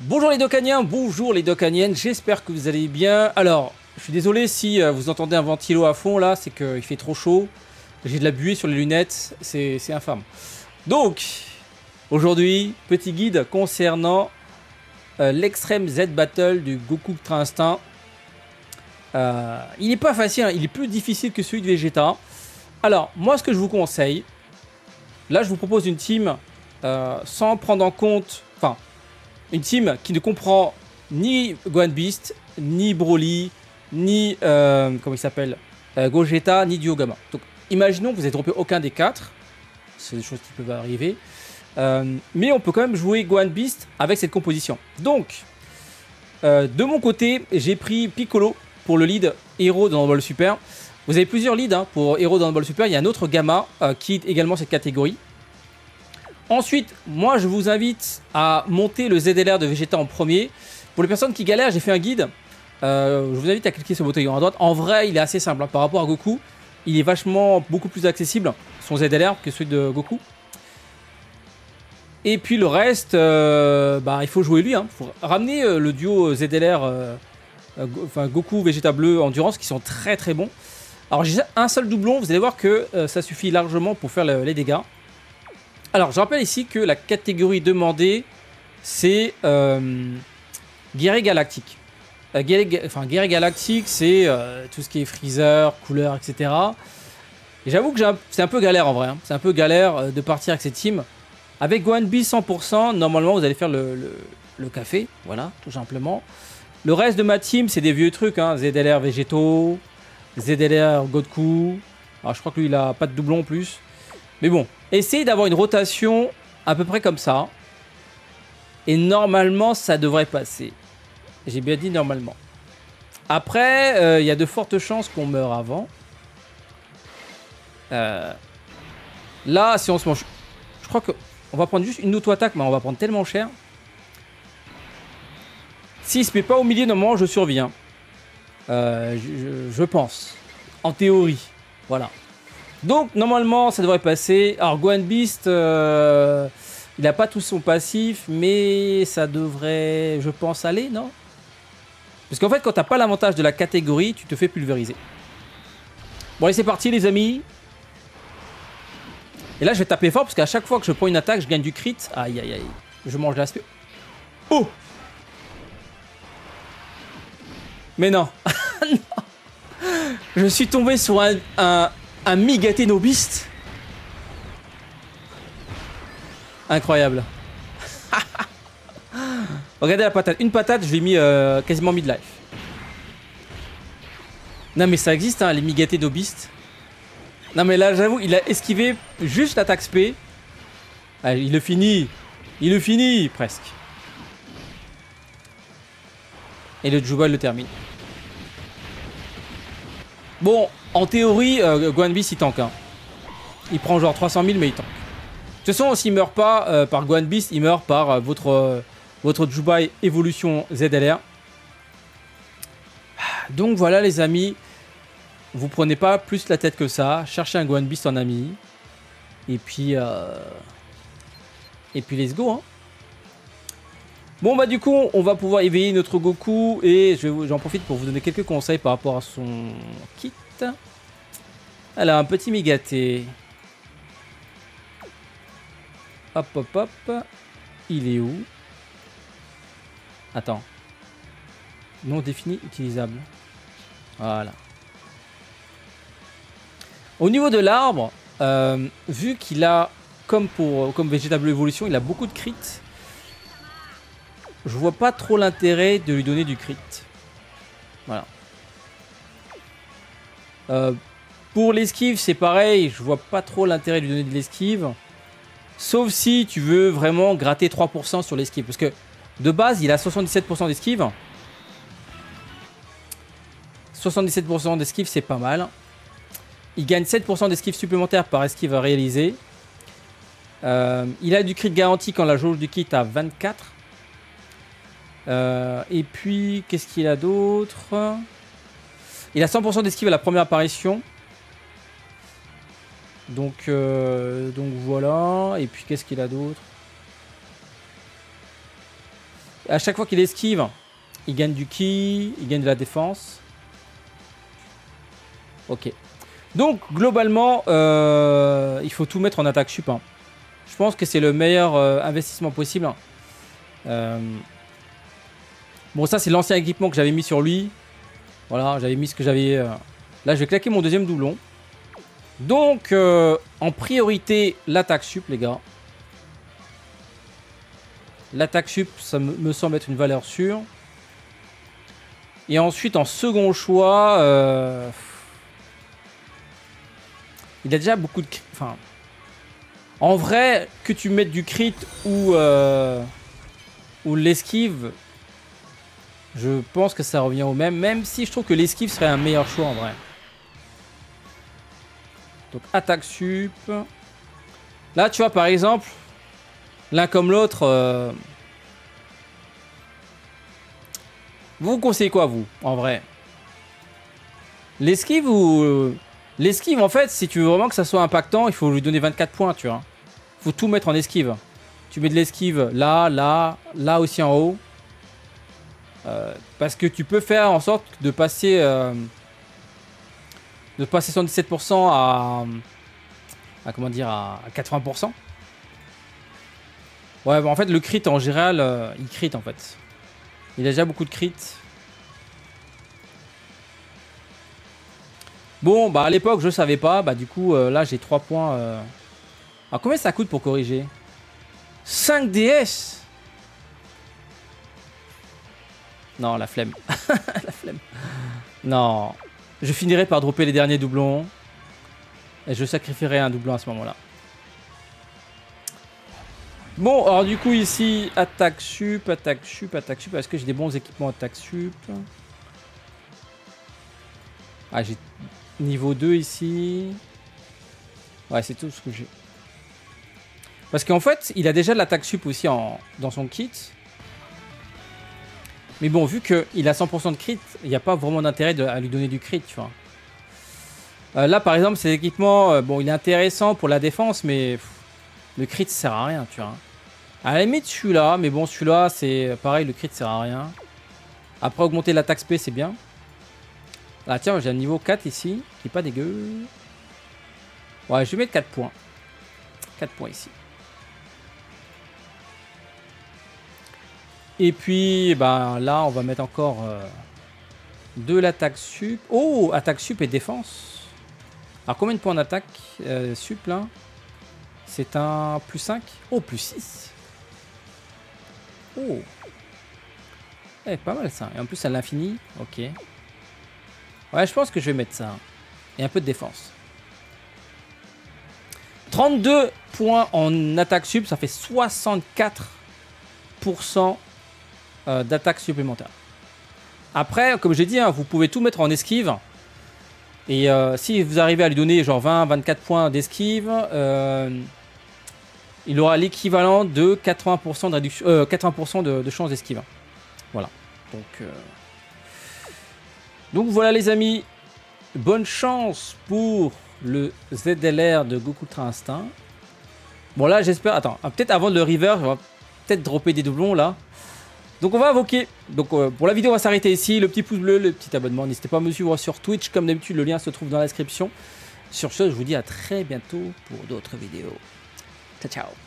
Bonjour les docaniens, bonjour les docaniennes, j'espère que vous allez bien. Alors, je suis désolé si euh, vous entendez un ventilo à fond là, c'est qu'il fait trop chaud. J'ai de la buée sur les lunettes, c'est infâme. Donc, aujourd'hui, petit guide concernant euh, l'extrême Z Battle du Goku Ultra Instinct. Euh, il n'est pas facile, hein, il est plus difficile que celui de Vegeta. Alors, moi, ce que je vous conseille, là, je vous propose une team sans prendre en compte, une team qui ne comprend ni Gohan Beast, ni Broly, ni, euh, comment il s'appelle, euh, Gogeta, ni Diogama. Donc, imaginons que vous n'avez droppé aucun des quatre. C'est des choses qui peuvent arriver. Euh, mais on peut quand même jouer Gohan Beast avec cette composition. Donc, euh, de mon côté, j'ai pris Piccolo pour le lead héros dans Ball Super. Vous avez plusieurs leads hein, pour héros dans Ball Super. Il y a un autre Gamma qui est également cette catégorie. Ensuite, moi je vous invite à monter le ZLR de Vegeta en premier. Pour les personnes qui galèrent, j'ai fait un guide. Euh, je vous invite à cliquer sur le bouton à droite. En vrai, il est assez simple hein, par rapport à Goku. Il est vachement beaucoup plus accessible, son ZLR, que celui de Goku. Et puis le reste, euh, bah, il faut jouer lui. Il faut ramener euh, le duo ZLR, enfin Goku, Vegeta Bleu, Endurance, qui sont très très bons. Alors j'ai un seul doublon, vous allez voir que ça suffit largement pour faire le- les dégâts. Alors je rappelle ici que la catégorie demandée, c'est euh, Guerrier Galactique. Euh, enfin, Galactique, c'est euh, tout ce qui est freezer, couleur, etc. Et j'avoue que c'est un peu galère en vrai. hein. C'est un peu galère euh, de partir avec cette team. Avec Gohan B 100%, normalement vous allez faire le, café, voilà, tout simplement. Le reste de ma team, c'est des vieux trucs, hein. ZLR Végétaux, ZLR Godku. Alors je crois que lui il a pas de doublon en plus. Mais bon, essayez d'avoir une rotation à peu près comme ça. Et normalement ça devrait passer. J'ai bien dit normalement. Après, euh, il y a de fortes chances qu'on meure avant. Euh, là, si on se mange... Je crois que on va prendre juste une auto-attaque, mais on va prendre tellement cher. S'il se met pas au milieu, normalement, je surviens. Euh, je pense. En théorie. Voilà. Donc, normalement, ça devrait passer. Alors, Gohan Beast, euh, il n'a pas tout son passif, mais ça devrait, je pense, aller, non? Parce qu'en fait, quand t'as pas l'avantage de la catégorie, tu te fais pulvériser. Bon, allez, c'est parti, les amis. Et là, je vais taper fort parce qu'à chaque fois que je prends une attaque, je gagne du crit. Aïe, aïe, aïe. Je mange l'aspect. Oh Mais non. Je suis tombé sur un, un Migatenobist. Incroyable. Regardez la patate. Une patate, je l'ai mis euh, quasiment mid-life. Non mais ça existe, hein, les Migatenobist. Non mais là j'avoue, il a esquivé juste l'attaque spé. Ah, il le finit. Il le finit presque. Et le Juba le termine. Bon, en théorie, euh, Beast il tank. hein. Il prend genre 300 000 mais il tank. De toute façon, s'il meurt pas euh, par Gohan Beast, il meurt par euh, votre, euh, votre Juba Evolution ZLR. Donc voilà les amis, vous prenez pas plus la tête que ça, cherchez un Gohan Beast en ami. Et puis euh, et puis let's go hein. Bon bah du coup, on va pouvoir éveiller notre Goku et j'en profite pour vous donner quelques conseils par rapport à son kit. Alors un petit Migaté. Hop hop hop. Il est où? Attends. Non défini utilisable. Voilà. Au niveau de l'arbre, euh, vu qu'il a, comme pour comme Vegetable Evolution, il a beaucoup de crits, je vois pas trop l'intérêt de lui donner du crit. Voilà. Euh, pour l'esquive, c'est pareil, je vois pas trop l'intérêt de lui donner de l'esquive. Sauf si tu veux vraiment gratter 3% sur l'esquive. Parce que de base, il a 77% d'esquive. 77% d'esquive, c'est pas mal. Il gagne 7% d'esquive supplémentaire par esquive à réaliser. Euh, il a du crit garanti quand la jauge du kit à 24. Euh, et puis, qu'est-ce qu'il a d'autre? Il a 100% d'esquive à la première apparition. Donc, euh, donc voilà. Et puis, qu'est-ce qu'il a d'autre? À chaque fois qu'il esquive, il gagne du ki, il gagne de la défense. Ok. Donc, globalement, euh, il faut tout mettre en attaque sup. hein. Je pense que c'est le meilleur euh, investissement possible. Euh, Bon, ça, c'est l'ancien équipement que j'avais mis sur lui. Voilà, j'avais mis ce que j'avais... euh, Là, je vais claquer mon deuxième doublon. Donc, euh, en priorité, l'attaque sup, les gars. L'attaque sup, ça me semble être une valeur sûre. Et ensuite, en second choix... euh, Il a déjà beaucoup de... Enfin... En vrai, que tu mettes du crit ou... Ou l'esquive... Je pense que ça revient au même, même si je trouve que l'esquive serait un meilleur choix en vrai. Donc attaque sup. Là, tu vois, par exemple, l'un comme l'autre. euh, Vous conseillez quoi, vous, en vrai? L'esquive ou. L'esquive, en fait, si tu veux vraiment que ça soit impactant, il faut lui donner 24 points, tu vois. faut tout mettre en esquive. Tu mets de l'esquive là, là, là aussi en haut. Euh, parce que tu peux faire en sorte de passer euh, de passer 77% à, comment dire à 80%. Ouais, bah en fait le crit en général, euh, il crit en fait. Il a déjà beaucoup de crit. Bon, bah à l'époque je savais pas, bah du coup là j'ai 3 points. Alors combien ça coûte pour corriger? 5 DS Non, la flemme. la flemme. Non. Je finirai par dropper les derniers doublons. Et je sacrifierai un doublon à ce moment-là. Bon, alors du coup ici, attaque sup, attaque sup, attaque sup. Est-ce que j'ai des bons équipements attaque sup? Ah, j'ai niveau 2 ici. Ouais, c'est tout ce que j'ai. Parce qu'en fait, il a déjà de l'attaque sup aussi en, dans son kit. Mais bon, vu qu'il a 100% de crit, il n'y a pas vraiment d'intérêt à lui donner du crit, tu vois. Euh, là, par exemple, cet équipement, euh, bon, il est intéressant pour la défense, mais le crit sert à rien, tu vois. À la limite, celui-là, mais bon, celui-là, c'est pareil, le crit sert à rien. Après, augmenter l'attaque SP, c'est bien. Ah, tiens, j'ai un niveau 4 ici, qui est pas dégueu. Ouais, je vais mettre 4 points. 4 points ici. Et puis, bah, là, on va mettre encore euh, de l'attaque sup. Oh, attaque sup et défense. Alors, combien de points d'attaque euh, sup là? C'est un plus 5 Oh, plus 6. Oh. Eh, pas mal ça. Et en plus, à l'infini. Ok. Ouais, je pense que je vais mettre ça. Et un peu de défense. 32 points en attaque sup, ça fait 64% euh, d'attaque supplémentaire. Après, comme j'ai dit, hein, vous pouvez tout mettre en esquive. Et euh, si vous arrivez à lui donner genre 20-24 points d'esquive, euh, il aura l'équivalent de 80% de, réduction, euh, 80% de, chance d'esquive. Voilà. Donc, euh, donc voilà les amis. Bonne chance pour le ZLR de Goku Ultra Instinct. Bon là j'espère... Attends, ah, peut-être avant de le river, on va peut-être dropper des doublons là. Donc on va invoquer. Donc euh, pour la vidéo on va s'arrêter ici. Le petit pouce bleu, le petit abonnement. N'hésitez pas à me suivre sur Twitch. Comme d'habitude le lien se trouve dans la description. Sur ce je vous dis à très bientôt pour d'autres vidéos. Ciao ciao